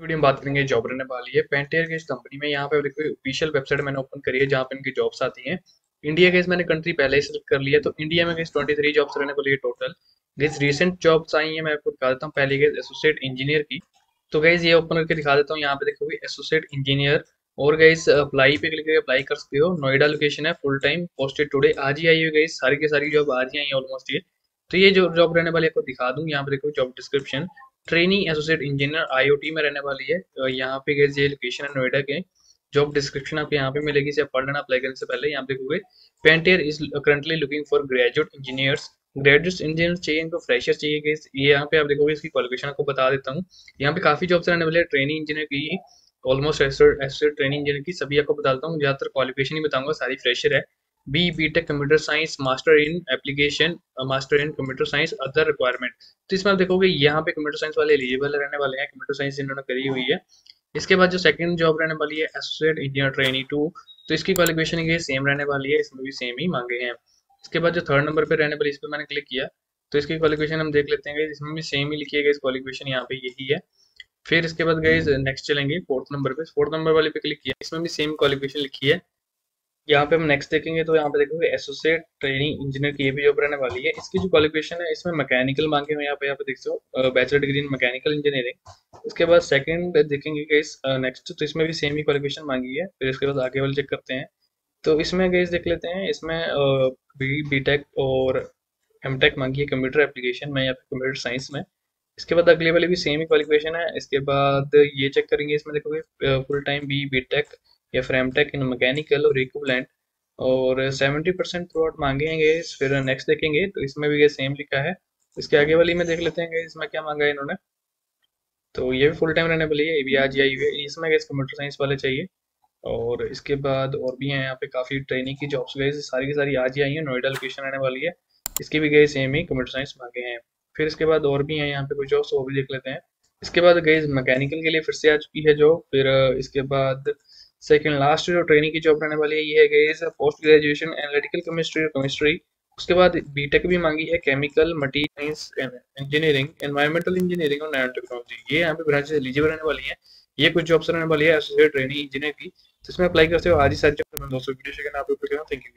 Video में बात करेंगे जॉब रहने वाली है। पेंटियर की इस कंपनी में यहाँ पे देखो ऑफिशियल वेबसाइट मैंने ओपन करी है जहाँ पे इनकी जॉब्स आती हैं। इंडिया के मैंने कंट्री पहले ही सिलेक्ट कर लिया तो इंडिया में ट्वेंटी थ्री जॉब्स रहने वाली है टोटल गैस रिसेंट जॉब्स आई हैं, मैं आपको दिखा देता हूँ। पहले गई एसोसिएट इंजीनियर की। तो गैस ये ओपन करके दिखा देता हूँ। यहाँ पे देखोगे एसोसिएट इंजीनियर और गैस अप्लाई पे क्लिक करके अप्लाई कर सकते हो। नोएडा लोकेशन है फुल टाइम पोस्टेड टुडे आज ही आई हुई गई सारी की सारी जॉब आज ही आई है ऑलमोस्ट ये। तो ये जो जॉब रहने वाली आपको दिखा दूँ। यहाँ पे देखो job description training associate engineer IOT में रहने वाली है। तो यहाँ पे गए ये लोकेशन है नोएडा के। जॉब डिस्क्रिप्शन आपको यहाँ पे मिलेगी, इसे पढ़ लेना अप्लाई करने से पहले। यहाँ देखोगे Pentair is currently looking for graduate engineers graduate engineer चाहिए, इनको फ्रेशर चाहिए ये यहाँ पे आप देखोगे, इसकी क्वालिफिकेशन आपको बता देता हूँ। यहाँ पे काफ़ी जॉब्स रहने वाले ट्रेनिंग इंजीनियर की। ऑलमोस्ट एसोसिएट ट्रेनिंग इंजीनियर की, सभी आपको बताता हूँ। ज़्यादातर क्वालिफिकेशन ही बताऊँगा, सारी फ्रेशर है। B B tech computer science master in application master in computer science other requirement तो इसमें आप देखोगे यहाँ पे कंप्यूटर साइंस वाले एलिजिबल रहने वाले हैं कंप्यूटर साइंस इन्होंने करी हुई है। इसके बाद जो सेकंड जॉब रहने वाली है एसोसिएट इंजीनियर ट्रेनी टू तो इसकी क्वालिफिकेशन ये सेम रहने वाली है इसमें भी सेम ही मांगे हैं। इसके बाद जो थर्ड नंबर पे रहने वाली इस पर मैंने क्लिक किया तो इसकी क्वालिफिकेशन हम देख लेते हैं इसमें भी सेम ही लिखी है इस क्वालिफिकेशन यहाँ पे यही है। फिर इसके बाद गए नेक्स्ट चलेंगे फोर्थ नंबर पे। फोर्थ नंबर वाले पे क्लिक किया इसमें भी सेम क्वालिफिकेशन लिखी है। यहाँ पे हम नेक्स्ट देखेंगे तो यहाँ पे देखोगे एसोसिएट ट्रेनिंग इंजीनियर की ये भी जॉब रहने वाली है। इसकी जो क्वालिफिकेशन है, इसमें मैकेनिकल मांगे हुए यहाँ पे यहाँ पे देख so bachelor degree in mechanical engineering उसके बाद सेकंड देखेंगे कि इस नेक्स्ट तो इसमें भी सेम ही क्वालिफिकेशन मांगी है। फिर इसके बाद आगे वाले चेक करते हैं। तो इसमें गई देख लेते हैं, इसमें बी बी टेक और एम टेक मांगी है कंप्यूटर एप्लीकेशन में या फिर कंप्यूटर साइंस में। इसके बाद अगले वाले भी सेम ही क्वालिफिकेशन है। इसके बाद ये चेक करेंगे, इसमें देखोगे full time B B tech या फिर एम टेक इन मैकेनिकल और इक्वलेंट और 70 परसेंट थ्रू आउट मांगेंगे फिर नेक्स्ट देखेंगे तो इसमें भी ये सेम लिखा है। इसके आगे वाली में देख लेते हैं इसमें क्या मांगा है इन्होंने। तो ये भी फुल टाइम रहने वाली है, ये भी आज आई हुई है इसमें गए कंप्यूटर साइंस वाले चाहिए। और इसके बाद और भी हैं यहाँ पे काफ़ी ट्रेनिंग की जॉब्स गए सारी की सारी आज ही आई है, नोएडा लोकेशन रहने वाली है। इसकी भी गए सेम ही कंप्यूटर साइंस मांगे हैं। फिर इसके बाद और भी हैं यहाँ पे कुछ जॉब्स वो भी देख लेते हैं। इसके बाद गई मैकेनिकल के लिए फिर से आ चुकी है जो फिर इसके बाद सेकंड लास्ट जो ट्रेनिंग की जॉब रहने वाली है, ये है गई पोस्ट ग्रेजुएशन एनालिटिकल केमिस्ट्री और केमिस्ट्री उसके बाद बीटेक भी मांगी है chemical material engineering environmental engineering और नैनो टेक्नोलॉजी ये यहाँ पे ब्रांचेस एलिजिबल रहने वाली है. ये कुछ जॉब्स रहने वाली है एसोसिएट ट्रेनिंग इंजीनियर की. जिसमें अप्लाई करते हो आज ही सारी जॉब दोस्तों वीडियो थैंक यू